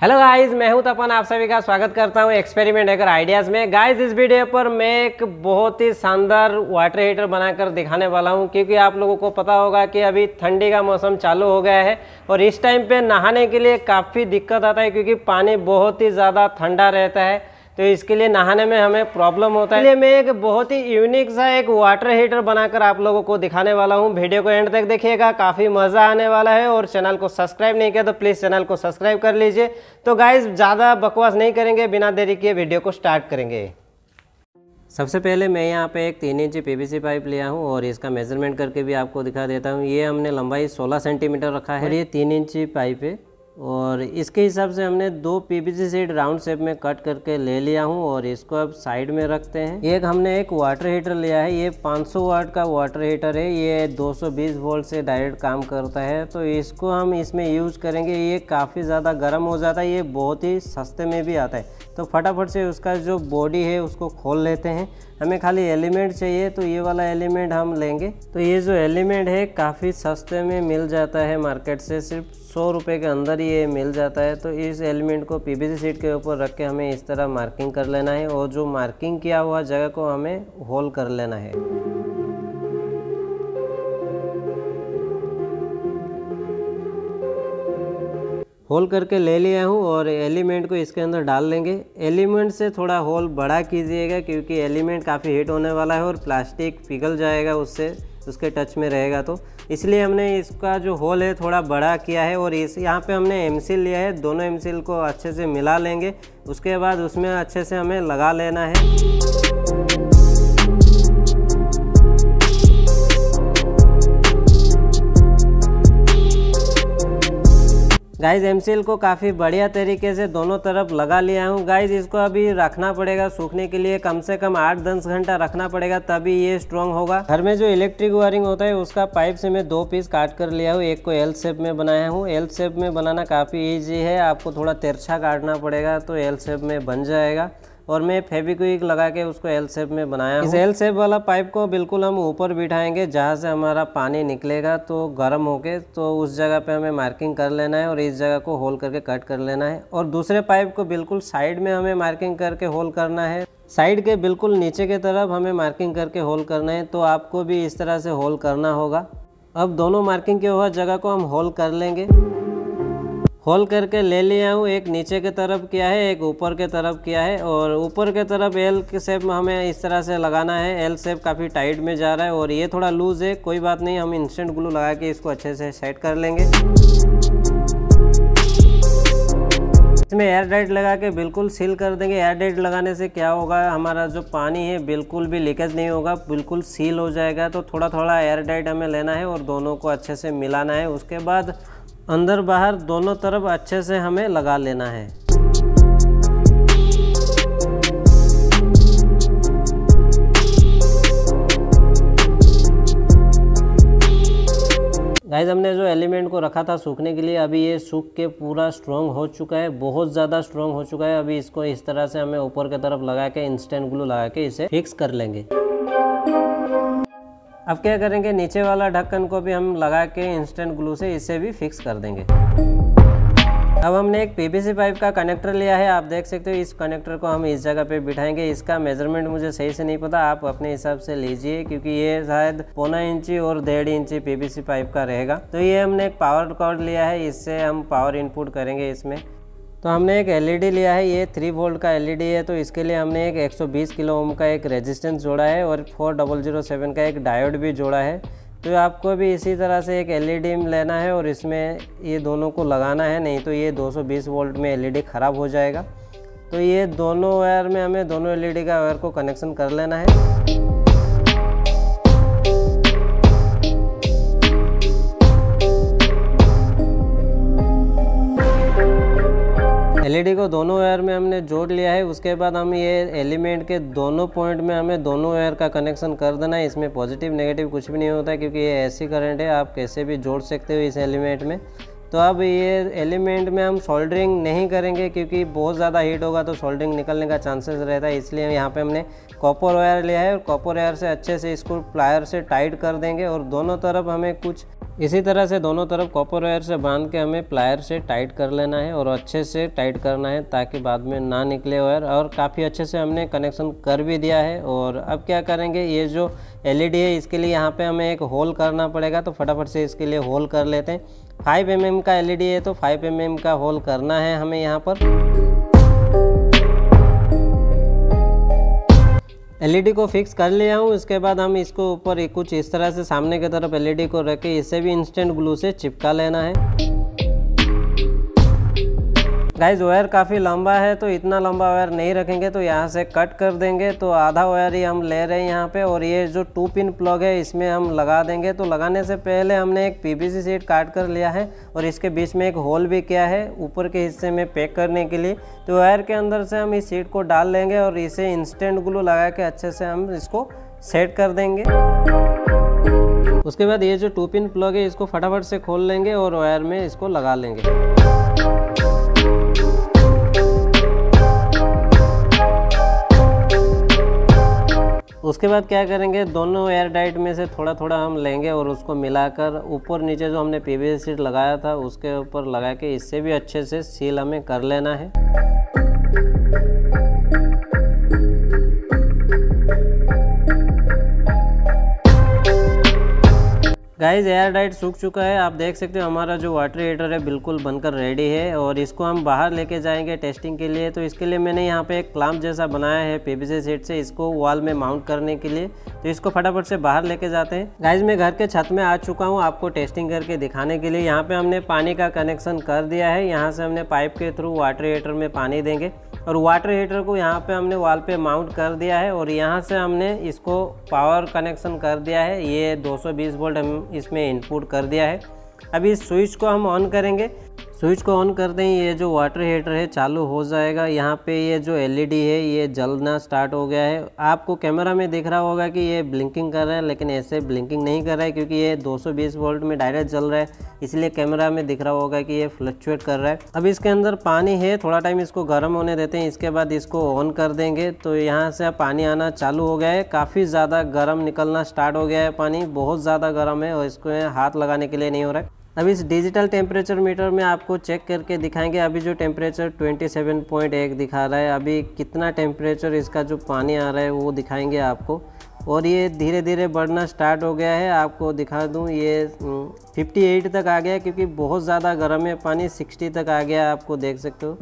Hello guys मैं हूँ तपन, आप सभी का स्वागत करता हूँ एक्सपेरिमेंट हैकर आइडियाज़ में। गाइस इस वीडियो पर मैं एक बहुत ही शानदार वाटर हीटर बनाकर दिखाने वाला हूँ, क्योंकि आप लोगों को पता होगा कि अभी ठंडी का मौसम चालू हो गया है और इस टाइम पे नहाने के लिए काफ़ी दिक्कत आता है, क्योंकि पानी बहुत ही ज़्यादा ठंडा रहता है। तो इसके लिए नहाने में हमें प्रॉब्लम होता है। इसलिए मैं एक बहुत ही यूनिक सा एक वाटर हीटर बनाकर आप लोगों को दिखाने वाला हूँ। वीडियो को एंड तक देखिएगा, काफ़ी मज़ा आने वाला है और चैनल को सब्सक्राइब नहीं किया तो प्लीज़ चैनल को सब्सक्राइब कर लीजिए। तो गाइज़ ज़्यादा बकवास नहीं करेंगे, बिना देरी किए वीडियो को स्टार्ट करेंगे। सबसे पहले मैं यहाँ पे एक तीन इंची पीवीसी पाइप लिया हूँ और इसका मेज़रमेंट करके भी आपको दिखा देता हूँ। ये हमने लंबाई 16 सेंटीमीटर रखा है और ये तीन इंची पाइप है। और इसके हिसाब से हमने दो पीवीसी सीट राउंड शेप में कट करके ले लिया हूँ और इसको अब साइड में रखते हैं। एक हमने एक वाटर हीटर लिया है। ये 500 वाट का वाटर हीटर है। ये 220 वोल्ट से डायरेक्ट काम करता है। तो इसको हम इसमें यूज़ करेंगे। ये काफ़ी ज़्यादा गर्म हो जाता है। ये बहुत ही सस्ते में भी आता है। तो फटाफट से उसका जो बॉडी है, उसको खोल लेते हैं। हमें खाली एलिमेंट चाहिए। तो ये वाला एलिमेंट हम लेंगे। तो ये जो एलिमेंट है, काफ़ी सस्ते में मिल जाता है मार्केट से सिर्फ़ सौ रुपये के अंदर ये मिल जाता है। तो इस एलिमेंट को पीवीसी सीट के ऊपर रख के हमें इस तरह मार्किंग कर लेना है और जो मार्किंग किया हुआ जगह को हमें होल कर लेना है। होल करके ले लिया हूँ और एलिमेंट को इसके अंदर डाल लेंगे। एलिमेंट से थोड़ा होल बड़ा कीजिएगा क्योंकि एलिमेंट काफ़ी हीट होने वाला है और प्लास्टिक पिघल जाएगा उससे। उसके टच में रहेगा तो। इसलिए हमने इसका जो होल है थोड़ा बड़ा किया है और इस यहाँ पे हमने एम लिया है। दोनों एम को अच्छे से मिला लेंगे। उसके बाद उसमें अच्छे से हमें लगा लेना है। गाइज़ एम को काफ़ी बढ़िया तरीके से दोनों तरफ़ लगा लिया हूँ। गाइज़ इसको अभी रखना पड़ेगा सूखने के लिए। कम से कम आठ दस घंटा रखना पड़ेगा, तभी ये स्ट्रांग होगा। घर में जो इलेक्ट्रिक वायरिंग होता है, उसका पाइप से मैं दो पीस काट कर लिया हूँ। एक को एल शेप में बनाया हूँ। एल शेप में बनाना काफ़ी ईजी है। आपको थोड़ा तिरछा काटना पड़ेगा तो एल शेप में बन जाएगा। और मैं फेविक्विक लगा के उसको एल शेप में बनाया इस एल शेप वाला पाइप को बिल्कुल हम ऊपर बिठाएँगे जहाँ से हमारा पानी निकलेगा तो गर्म होके तो उस जगह पे हमें मार्किंग कर लेना है और इस जगह को होल करके कट कर लेना है। और दूसरे पाइप को बिल्कुल साइड में हमें मार्किंग करके होल करना है। साइड के बिल्कुल नीचे के तरफ़ हमें मार्किंग करके होल करना है तो आपको भी इस तरह से होल करना होगा। अब दोनों मार्किंग के हुआ जगह को हम होल कर लेंगे। होल करके ले लिया हूँ। एक नीचे के तरफ़ किया है, एक ऊपर के तरफ़ किया है और ऊपर के तरफ़ एल के में हमें इस तरह से लगाना है। एल शेप काफ़ी टाइट में जा रहा है और ये थोड़ा लूज़ है, कोई बात नहीं, हम इंस्टेंट ग्लू लगा के इसको अच्छे से सेट कर लेंगे। इसमें एयर डाइट लगा के बिल्कुल सील कर देंगे। एयर डाइट लगाने से क्या होगा, हमारा जो पानी है बिल्कुल भी लीकेज नहीं होगा, बिल्कुल सील हो जाएगा। तो थोड़ा थोड़ा एयर डाइट हमें लेना है और दोनों को अच्छे से मिलाना है। उसके बाद अंदर बाहर दोनों तरफ़ अच्छे से हमें लगा लेना है। गाइज़ हमने जो एलिमेंट को रखा था सूखने के लिए, अभी ये सूख के पूरा स्ट्रॉन्ग हो चुका है, बहुत ज़्यादा स्ट्रॉन्ग हो चुका है। अभी इसको इस तरह से हमें ऊपर की तरफ़ लगा के इंस्टेंट ग्लू लगा के इसे फिक्स कर लेंगे। अब क्या करेंगे? नीचे वाला ढक्कन को भी हम लगा के इंस्टेंट ग्लू से इसे भी फिक्स कर देंगे। अब हमने एक पीवीसी पाइप का कनेक्टर लिया है। आप देख सकते हो, इस कनेक्टर को हम इस जगह पे बिठाएँगे। इसका मेज़रमेंट मुझे सही से नहीं पता। आप अपने हिसाब से लीजिए, क्योंकि ये शायद पौना इंची और डेढ़ इंची पीवीसी पाइप का रहेगा। तो ये हमने एक पावर कॉर्ड लिया है। इससे हम पावर इनपुट करेंगे इसमें। तो हमने एक एलईडी लिया है, ये थ्री वोल्ट का एलईडी है तो इसके लिए हमने एक 120 किलो ओम का एक रेजिस्टेंस जोड़ा है और फोर डबल ज़ीरो सेवन का एक डायोड भी जोड़ा है। तो आपको भी इसी तरह से एक एलईडी लेना है और इसमें ये दोनों को लगाना है, नहीं तो ये 220 वोल्ट में एलईडी ख़राब हो जाएगा। तो ये दोनों वायर में हमें दोनों एलईडी का वायर को कनेक्शन कर लेना है। एलईडी को दोनों वायर में हमने जोड़ लिया है, उसके बाद हम ये एलिमेंट के दोनों पॉइंट में हमें दोनों वायर का कनेक्शन कर देना है। इसमें पॉजिटिव नेगेटिव कुछ भी नहीं होता है, क्योंकि ये ऐसी करंट है, आप कैसे भी जोड़ सकते हो इस एलिमेंट में। तो अब ये एलिमेंट में हम सोल्डरिंग नहीं करेंगे, क्योंकि बहुत ज़्यादा हीट होगा तो सोल्डरिंग निकलने का चांसेस रहता है। इसलिए यहाँ पे हमने कॉपर वायर लिया है और कॉपर वायर से अच्छे से इसको प्लायर से टाइट कर देंगे और दोनों तरफ़ हमें कुछ इसी तरह से दोनों तरफ़ कॉपर वायर से बाँध के हमें प्लायर से टाइट कर लेना है और अच्छे से टाइट करना है ताकि बाद में ना निकले वायर और काफ़ी अच्छे से हमने कनेक्शन कर भी दिया है और अब क्या करेंगे, ये जो एलईडी है इसके लिए यहाँ पे हमें एक होल करना पड़ेगा तो फटाफट से इसके लिए होल कर लेते हैं। फाइव एम mm का एलईडी है तो फाइव एम mm का होल करना है हमें यहाँ पर। एलईडी को फिक्स कर लिया हूँ इसके बाद हम इसको ऊपर कुछ इस तरह से सामने की तरफ़ एलईडी को रख के इसे भी इंस्टेंट ग्लू से चिपका लेना है। गाइज़ वायर काफ़ी लंबा है तो इतना लंबा वायर नहीं रखेंगे तो यहाँ से कट कर देंगे तो आधा वायर ही हम ले रहे हैं यहाँ पे, और ये जो टू पिन प्लग है, इसमें हम लगा देंगे। तो लगाने से पहले हमने एक पीवीसी सीट काट कर लिया है, और इसके बीच में एक होल भी किया है, ऊपर के हिस्से में पैक करने के लिए। तो वायर के अंदर से हम इस सीट को डाल लेंगे, और इसे इंस्टेंट ग्लू लगा के अच्छे से हम इसको सेट कर देंगे। उसके बाद ये जो टू पिन प्लग है, इसको फटाफट से खोल लेंगे, और वायर में इसको लगा लेंगे। उसके बाद क्या करेंगे? दोनों एयर डाइट में से थोड़ा थोड़ा हम लेंगे और उसको मिलाकर ऊपर नीचे जो हमने पीवीसी सीट लगाया था, उसके ऊपर लगा के इससे भी अच्छे से सील हमें कर लेना है। गाइस एयर डाइट सूख चुका है। आप देख सकते हो हमारा जो वाटर हीटर है, बिल्कुल बनकर रेडी है और इसको हम बाहर लेके जाएँगे टेस्टिंग के लिए। तो इसके लिए मैंने यहाँ पे एक क्लाम्प जैसा बनाया है पीवीसी सीट से इसको वॉल में माउंट करने के लिए। तो इसको फटाफट से बाहर लेके जाते हैं। गाइज़ मैं घर के छत में आ चुका हूँ आपको टेस्टिंग करके दिखाने के लिए। यहाँ पे हमने पानी का कनेक्शन कर दिया है। यहाँ से हमने पाइप के थ्रू वाटर हीटर में पानी देंगे। और वाटर हीटर को यहाँ पे हमने वाल पे माउंट कर दिया है और यहाँ से हमने इसको पावर कनेक्शन कर दिया है। ये 220 वोल्ट हम इसमें इनपुट कर दिया है। अभी इस स्विच को हम ऑन करेंगे। स्विच को ऑन करते ही ये जो वाटर हीटर है, चालू हो जाएगा। यहाँ पे ये जो एलईडी है, ये जलना स्टार्ट हो गया है। आपको कैमरा में दिख रहा होगा कि ये ब्लिंकिंग कर रहा है, लेकिन ऐसे ब्लिंकिंग नहीं कर रहा है, क्योंकि ये 220 वोल्ट में डायरेक्ट जल रहा है। इसलिए कैमरा में दिख रहा होगा कि ये फ्लक्चुएट कर रहा है। अब इसके अंदर पानी है, थोड़ा टाइम इसको गर्म होने देते हैं, इसके बाद इसको ऑन कर देंगे। तो यहाँ से पानी आना चालू हो गया है। काफ़ी ज़्यादा गर्म निकलना स्टार्ट हो गया है पानी, बहुत ज़्यादा गर्म है और इसको हाथ लगाने के लिए नहीं हो रहा है। अब इस डिजिटल टेम्परेचर मीटर में आपको चेक करके दिखाएँगे। अभी जो टेम्परेचर 27.1 दिखा रहा है, अभी कितना टेम्परेचर इसका जो पानी आ रहा है वो दिखाएँगे आपको। और ये धीरे धीरे बढ़ना स्टार्ट हो गया है, आपको दिखा दूँ, ये 58 तक आ गया क्योंकि बहुत ज़्यादा गर्म है, पानी 60 तक आ गया आपको देख सकते हो।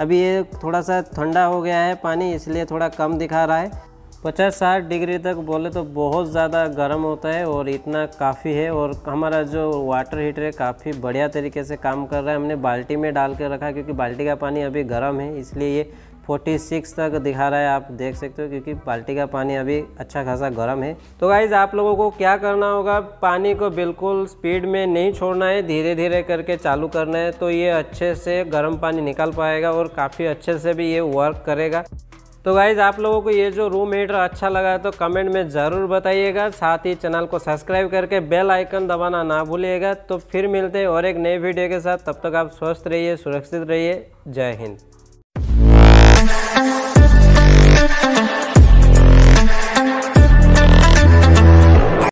अभी ये थोड़ा सा ठंडा हो गया है पानी, इसलिए थोड़ा कम दिखा रहा है। पचास साठ डिग्री तक बोले तो बहुत ज़्यादा गर्म होता है और इतना काफ़ी है और हमारा जो वाटर हीटर है काफ़ी बढ़िया तरीके से काम कर रहा है। हमने बाल्टी में डाल के रखा क्योंकि बाल्टी का पानी अभी गर्म है, इसलिए ये 46 तक दिखा रहा है। आप देख सकते हो क्योंकि बाल्टी का पानी अभी अच्छा खासा गर्म है। तो गाइज़ आप लोगों को क्या करना होगा? पानी को बिल्कुल स्पीड में नहीं छोड़ना है धीरे धीरे करके चालू करना है तो ये अच्छे से गर्म पानी निकल पाएगा और काफ़ी अच्छे से भी ये वर्क करेगा। तो गाइज़ आप लोगों को ये जो रूम हीटर अच्छा लगा है तो कमेंट में ज़रूर बताइएगा। साथ ही चैनल को सब्सक्राइब करके बेल आइकन दबाना ना भूलिएगा। तो फिर मिलते हैं और एक नए वीडियो के साथ। तब तक आप स्वस्थ रहिए, सुरक्षित रहिए। जय हिंद।